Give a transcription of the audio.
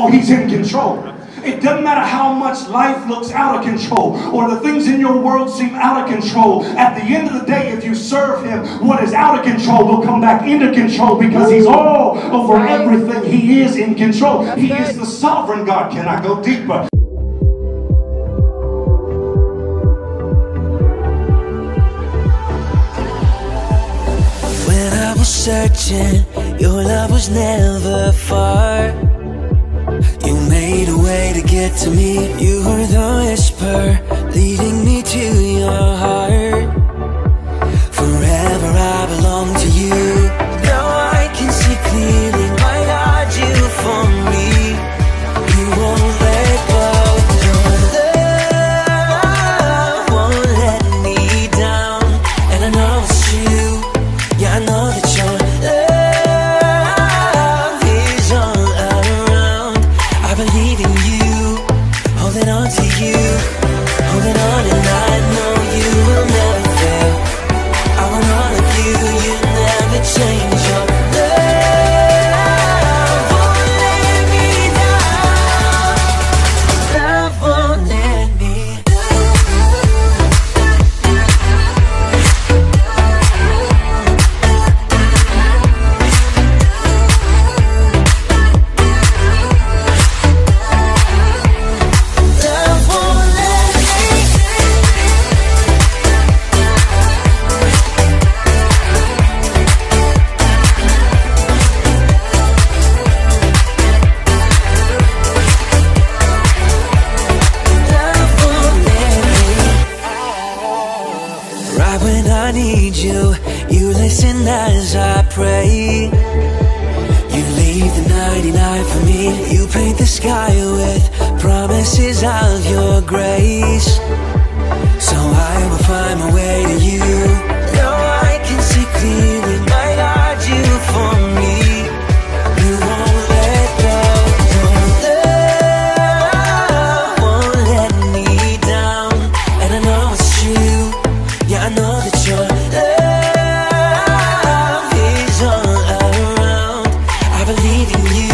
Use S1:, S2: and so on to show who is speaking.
S1: Oh, he's in control. It doesn't matter how much life looks out of control or the things in your world seem out of control. At the end of the day, if you serve Him, what is out of control will come back into control because He's all over everything. He is in control. He is the sovereign God. Can I go deeper?
S2: When I was searching, your love was never far. To get to me. You were the whisper leading me to your heart. Forever I belong to you. Now I can see clearly my God, you for me. You won't let go. Your love won't let me down, and I know it's true. Yeah, I know that holding on to you, holding on, and I know you will never fail. I need you. You listen as I pray. You leave the 99 for me. You paint the sky with promises of your grace. So I will find my way to you. Now I can see clearly My God, you for me. I know leaving you